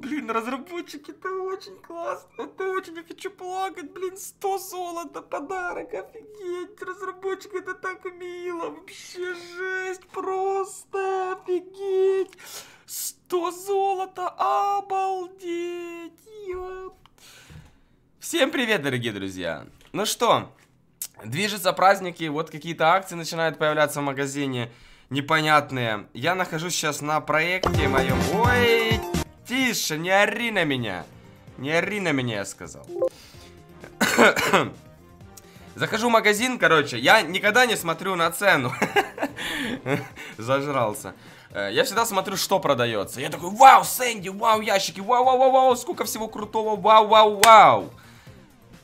Блин, разработчики, это очень классно. Это очень, я хочу плакать. Блин, 100 золота, подарок, офигеть. Разработчик, это так мило. Вообще жесть, просто офигеть. 100 золота, обалдеть. Ёп. Всем привет, дорогие друзья. Ну что, движутся праздники, вот какие-то акции начинают появляться в магазине непонятные. Я нахожусь сейчас на проекте моем. Ой, тише, не ори на меня. Не ори на меня, я сказал. Захожу в магазин, короче, я никогда не смотрю на цену. Зажрался. Э, я всегда смотрю, что продается. Я такой, вау, Сэнди, вау, ящики, вау, вау, вау, вау, сколько всего крутого, вау, вау, вау.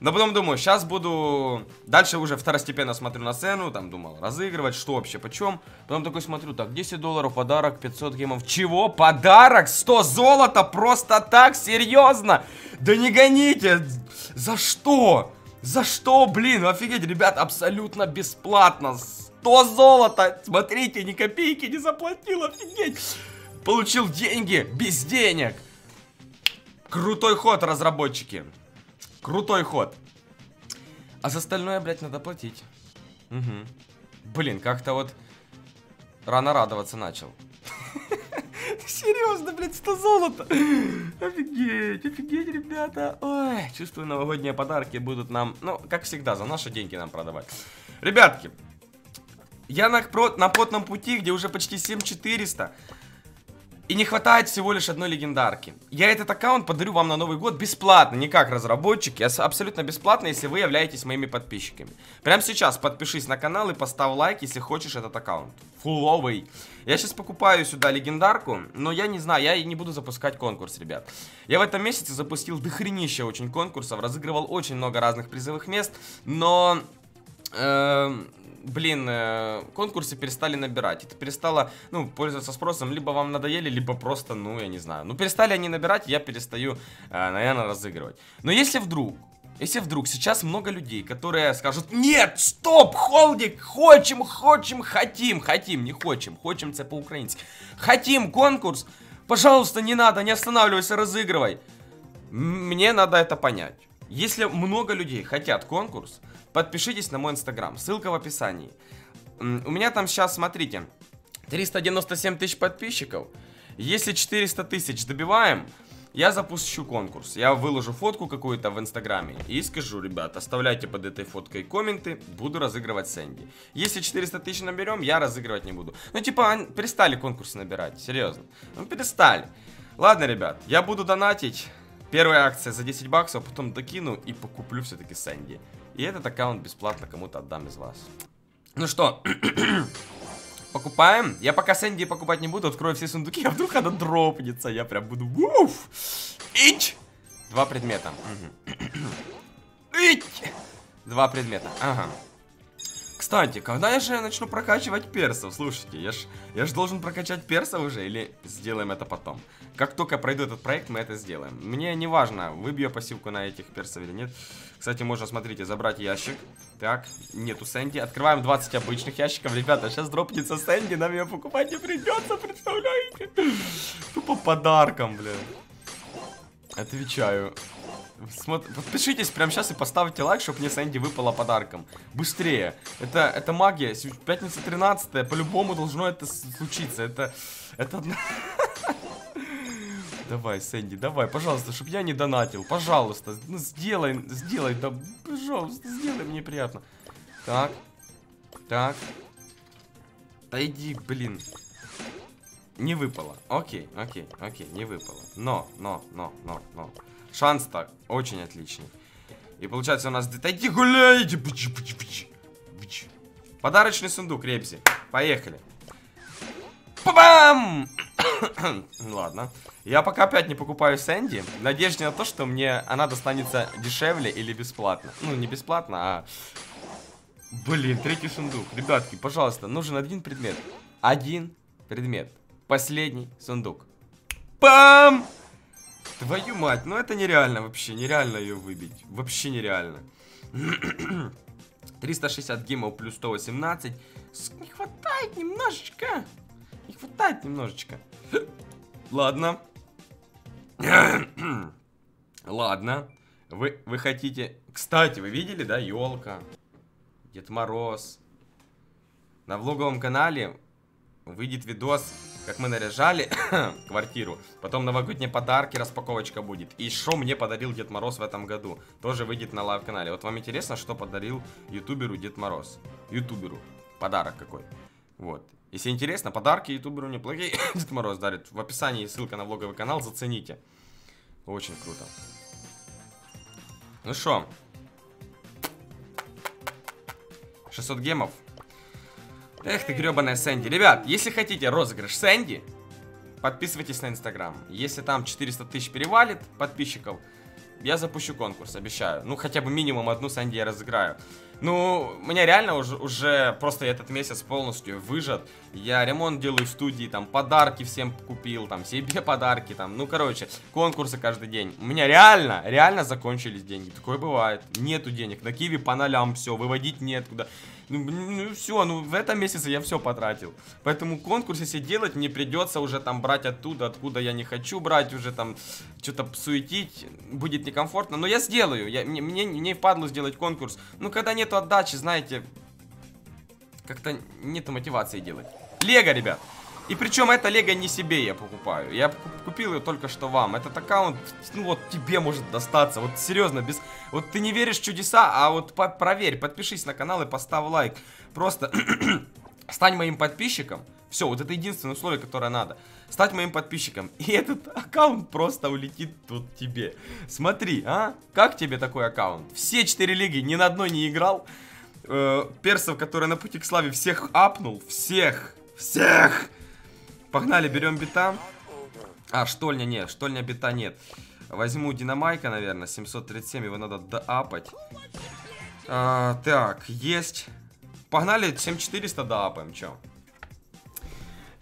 Но потом думаю, сейчас буду... Дальше уже второстепенно смотрю на цену, там думал, разыгрывать, что вообще, почем. Потом такой смотрю, так, 10 долларов, подарок, 500 гемов. Чего? Подарок? 100 золота? Просто так? Серьезно? Да не гоните! За что? За что, блин? Офигеть, ребят, абсолютно бесплатно. 100 золота! Смотрите, ни копейки не заплатил, офигеть! Получил деньги без денег. Крутой ход, разработчики. Крутой ход. А за остальное, блядь, надо платить. Угу. Блин, как-то вот рано радоваться начал. Серьезно, блядь, 100 золота. Офигеть, офигеть, ребята. Ой, чувствую, новогодние подарки будут нам, ну, как всегда, за наши деньги нам продавать. Ребятки, я на, на потном пути, где уже почти 7400. И не хватает всего лишь одной легендарки. Я этот аккаунт подарю вам на Новый год бесплатно, не как разработчик, я абсолютно бесплатно, если вы являетесь моими подписчиками. Прямо сейчас подпишись на канал и поставь лайк, если хочешь этот аккаунт. Фуловый. Я сейчас покупаю сюда легендарку, но я не знаю, я не буду запускать конкурс, ребят. Я в этом месяце запустил дохренище очень конкурсов, разыгрывал очень много разных призовых мест, но... Э, блин, э, конкурсы перестали набирать. Это перестало, ну, пользоваться спросом. Либо вам надоели, либо просто, ну, я не знаю. Ну, перестали они набирать, я перестаю, э, наверное, разыгрывать. Но если вдруг если вдруг сейчас много людей, которые скажут, нет, стоп, холдик, хочем, хочем, хотим, хотим, не хочем, хочем це по-украински, хотим конкурс, пожалуйста, не надо, не останавливайся, разыгрывай. Мне надо это понять. Если много людей хотят конкурс, подпишитесь на мой инстаграм, ссылка в описании. У меня там сейчас, смотрите, 397 тысяч подписчиков. Если 400 тысяч добиваем, я запущу конкурс. Я выложу фотку какую-то в инстаграме и скажу, ребят, оставляйте под этой фоткой комменты, буду разыгрывать Сэнди. Если 400 тысяч наберем, я разыгрывать не буду. Ну, типа, перестали конкурсы набирать, серьезно. Ну, перестали. Ладно, ребят, я буду донатить. Первая акция за 10 баксов, потом докину и покуплю все-таки Сэнди. И этот аккаунт бесплатно кому-то отдам из вас. Ну что, покупаем. Я пока Сэнди покупать не буду, открою все сундуки, а вдруг она дропнется. Я прям буду... Уф! Ич! Два предмета. Ич! Два предмета. Ага. Кстати, когда я же начну прокачивать персов? Слушайте, я ж, я ж должен прокачать персов уже или сделаем это потом? Как только пройду этот проект, мы это сделаем. Мне не важно, выбью пассивку на этих персов или нет. Кстати, можно, смотрите, забрать ящик. Так, нету Сэнди. Открываем 20 обычных ящиков. Ребята, сейчас дропнется Сэнди, нам ее покупать не придется, представляете? Тупо подарком, блин. Отвечаю. Подпишитесь прямо сейчас и поставьте лайк, чтобы мне Сэнди выпала подарком. Быстрее. Это, это магия. Пятница 13 по-любому должно это случиться. Это... Это... Давай, Сэнди, давай, пожалуйста, чтобы я не донатил. Пожалуйста, ну сделай, сделай, да, пожалуйста, сделай мне приятно. Так, так. Да иди, блин. Не выпало. Окей, окей, окей, не выпало. Но, но, но, но, но. Шанс-то очень отличный. И получается у нас... Да иди гуляйте! Подарочный сундук, Ребзи. Поехали. Па-бам! Ладно. Я пока опять не покупаю Сэнди. В надежде на то, что мне она достанется дешевле или бесплатно. Ну, не бесплатно, а... Блин, третий сундук. Ребятки, пожалуйста, нужен один предмет. Один предмет. Последний сундук. Пам! Твою мать, ну это нереально вообще. Нереально ее выбить. Вообще нереально. 360 геймов плюс 118. Не хватает немножечко. Не хватает немножечко. Ладно. Ладно. Вы, вы хотите... Кстати, вы видели, да, елка? Дед Мороз. На влоговом канале выйдет видос, как мы наряжали квартиру. Потом новогодние подарки, распаковочка будет. И что мне подарил Дед Мороз в этом году. Тоже выйдет на live -канале. Вот вам интересно, что подарил ютуберу Дед Мороз? Ютуберу. Подарок какой. Вот. Если интересно, подарки ютуберу неплохие Дед Мороз дарит. В описании ссылка на влоговый канал, зацените. Очень круто. Ну что? 600 гемов. Эх ты гребаная Сэнди. Ребят, если хотите розыгрыш Сэнди, подписывайтесь на Инстаграм. Если там 400 тысяч перевалит подписчиков, я запущу конкурс, обещаю. Ну, хотя бы минимум одну Сэнди я разыграю. Ну, меня реально уже, уже просто этот месяц полностью выжат. Я ремонт делаю в студии, там, подарки всем купил, там, себе подарки, там, ну, короче, конкурсы каждый день. У меня реально, реально закончились деньги. Такое бывает. Нету денег. На Киви по нолям все, выводить нет куда. Ну, ну все, ну в этом месяце я все потратил. Поэтому конкурс, если делать, мне придется уже там брать оттуда, откуда я не хочу брать, уже там что-то суетить, будет некомфортно. Но я сделаю, я, мне, мне не впадло сделать конкурс. Ну, когда нету отдачи, знаете, как-то нету мотивации делать. Лего, ребят. И причем это лего не себе я покупаю. Я купил ее только что вам. Этот аккаунт, ну вот тебе может достаться. Вот серьезно, без... Вот ты не веришь в чудеса, а вот по проверь, подпишись на канал и поставь лайк. Просто стань моим подписчиком. Все, вот это единственное условие, которое надо. Стать моим подписчиком. И этот аккаунт просто улетит тут тебе. Смотри, а? Как тебе такой аккаунт? Все четыре лиги ни на одной не играл. Э, персов, которые на пути к славе, всех апнул. Всех. Всех. Погнали, берем бита. А, штольня нет, штольня бита нет. Возьму динамайка, наверное, 737, его надо доапать. А, так, есть. Погнали, 7400 доапаем, чё.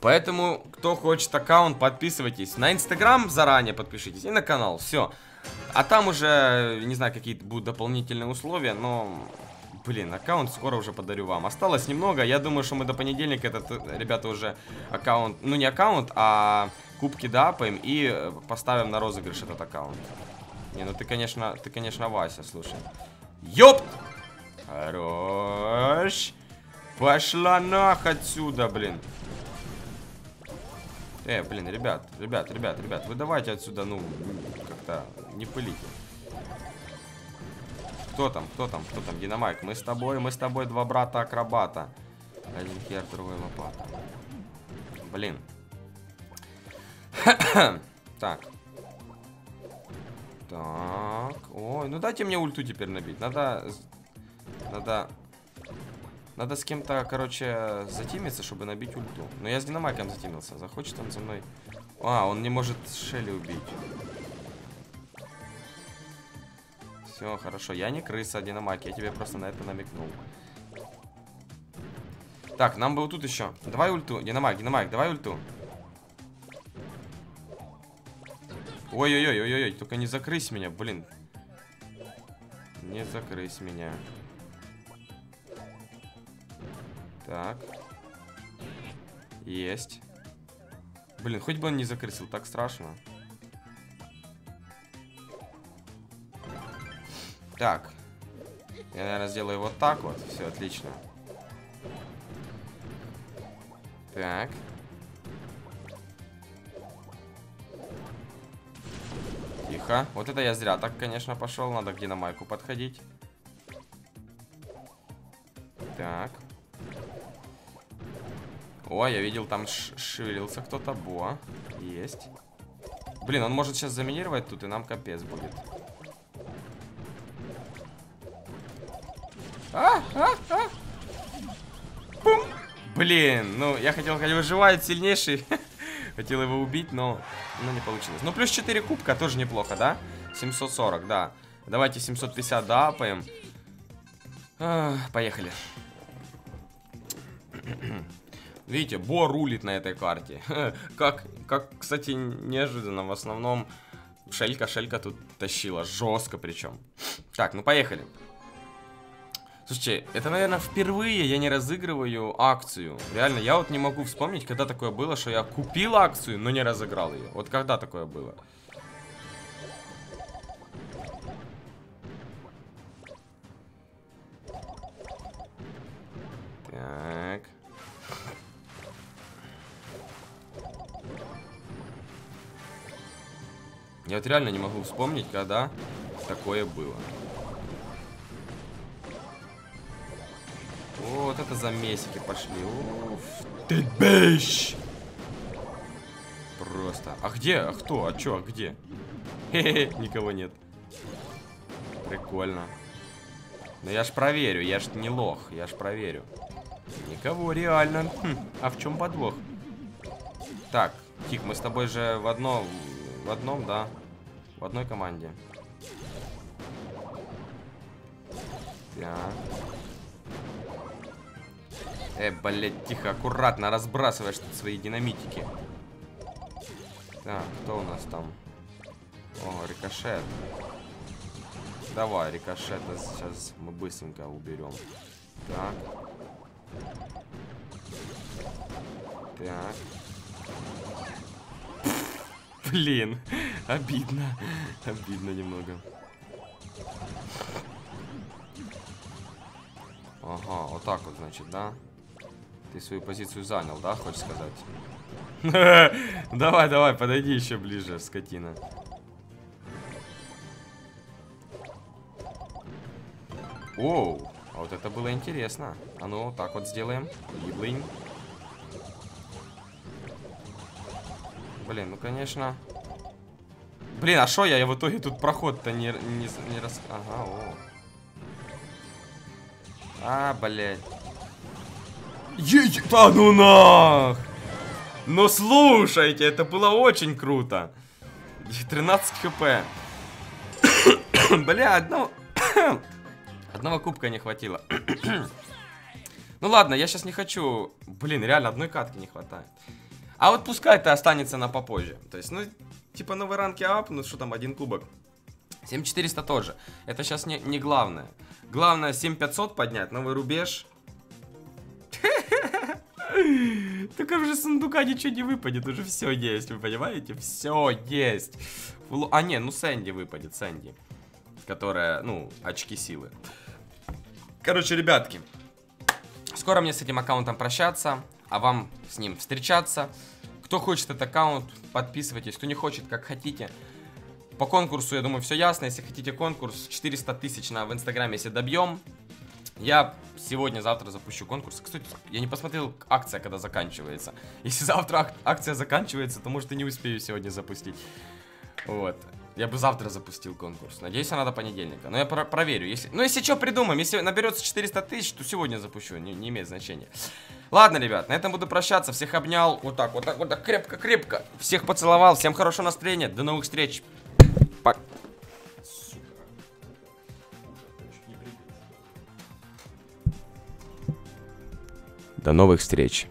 Поэтому, кто хочет аккаунт, подписывайтесь. На Инстаграм заранее подпишитесь и на канал, все. А там уже, не знаю, какие будут дополнительные условия, но Блин, аккаунт скоро уже подарю вам. Осталось немного. Я думаю, что мы до понедельника этот, ребята, уже аккаунт... Ну, не аккаунт, а кубки дапаем и э, поставим на розыгрыш этот аккаунт. Не, ну ты, конечно, ты, конечно, Вася, слушай. Ёпт! Хорош! Пошла нах отсюда, блин. Э, блин, ребят, ребят, ребят, ребят, вы давайте отсюда, ну, как-то не пылите. Кто там? Кто там? Кто там? Динамайк. Мы с тобой, мы с тобой два брата-акробата. Один хер, другой лопата. Блин. так. Так. Ой, ну дайте мне ульту теперь набить. Надо... Надо... Надо с кем-то, короче, затимиться, чтобы набить ульту. Но я с динамайком затимился. Захочет он со мной... А, он не может Шелли убить. Все, хорошо. Я не крыса, Динамак. Я тебе просто на это намекнул. Так, нам бы тут еще. Давай ульту. Динамак, Динамак, давай ульту. Ой-ой-ой-ой-ой, только не закрысь меня, блин. Не закрысь меня. Так. Есть. Блин, хоть бы он не закрысил, так страшно. Так. Я, наверное, сделаю вот так вот. Все, отлично. Так. Тихо. Вот это я зря так, конечно, пошел. Надо к динамайку подходить. Так. О, я видел, там шевелился кто-то. Бо. Есть. Блин, он может сейчас заминировать тут, и нам капец будет. А, а, а. Бум. Блин, ну, я хотел, хотя выживает сильнейший. хотел его убить, но, но не получилось. Ну, плюс 4 кубка тоже неплохо, да? 740, да. Давайте 750 дапаем. А, поехали. Видите, Бо рулит на этой карте. как, как, кстати, неожиданно. В основном Шелька, Шелька тут тащила. Жестко причем. Так, ну поехали. Слушайте, это, наверное, впервые я не разыгрываю акцию. Реально, я вот не могу вспомнить, когда такое было, что я купил акцию, но не разыграл ее. Вот когда такое было? Я вот реально не могу вспомнить, когда такое было. Вот это замесики пошли. Уф, ты бэш! Просто. А где? А кто? А чё? А где? Хе-хе, никого нет. Прикольно. Но я ж проверю, я ж не лох, я ж проверю. Никого, реально. Хм, а в чем подвох? Так, Тик, мы с тобой же в одном, в одном, да, в одной команде. Так. Э, блядь, тихо, аккуратно разбрасываешь свои динамитики. Так, кто у нас там? О, рикошет. Давай, рикошета сейчас мы быстренько уберем. Так. Так. Блин, обидно. Обидно немного. Ага, вот так вот, значит, да? Ты свою позицию занял, да, хочешь сказать? Давай, давай, подойди еще ближе, скотина. Оу, а вот это было интересно. А ну, так вот сделаем. Еблынь. Блин, ну конечно. Блин, а шо я, я в итоге тут проход-то не, не, не рас... Ага, о. А, блядь. Ей, да ну нах! Ну слушайте, это было очень круто. 13 хп. Бля, одного... одного кубка не хватило. ну ладно, я сейчас не хочу... Блин, реально одной катки не хватает. А вот пускай это останется на попозже. То есть, ну, типа новые ранки ап, ну что там, один кубок. 7400 тоже. Это сейчас не, не главное. Главное 7500 поднять, новый рубеж. Только уже сундука ничего не выпадет, уже все есть, вы понимаете? Все есть. А, не, ну Сэнди выпадет, Сэнди. Которая, ну, очки силы. Короче, ребятки, скоро мне с этим аккаунтом прощаться, а вам с ним встречаться. Кто хочет этот аккаунт, подписывайтесь. Кто не хочет, как хотите. По конкурсу, я думаю, все ясно. Если хотите конкурс, 400 тысяч на в инстаграме, если добьем. Я сегодня-завтра запущу конкурс. Кстати, я не посмотрел акция, когда заканчивается. Если завтра ак акция заканчивается, то может и не успею сегодня запустить. Вот. Я бы завтра запустил конкурс. Надеюсь, она до понедельника. Но я про проверю. Если... Ну, если что, придумаем. Если наберется 400 тысяч, то сегодня запущу. Не, не имеет значения. Ладно, ребят, на этом буду прощаться. Всех обнял. Вот так, вот так, вот так, крепко-крепко. Всех поцеловал. Всем хорошего настроения. До новых встреч. До новых встреч.